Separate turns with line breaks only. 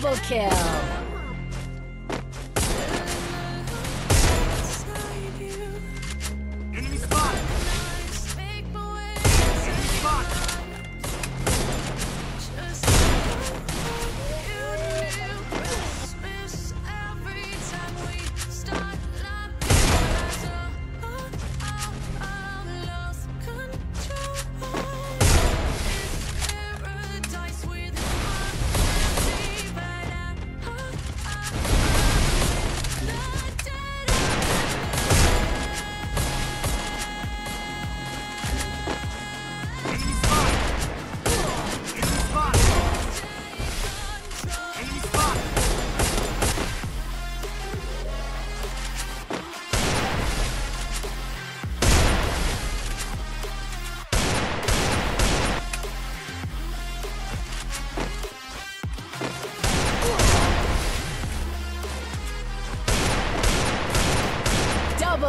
Double kill!